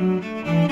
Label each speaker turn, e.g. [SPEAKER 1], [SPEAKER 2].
[SPEAKER 1] Música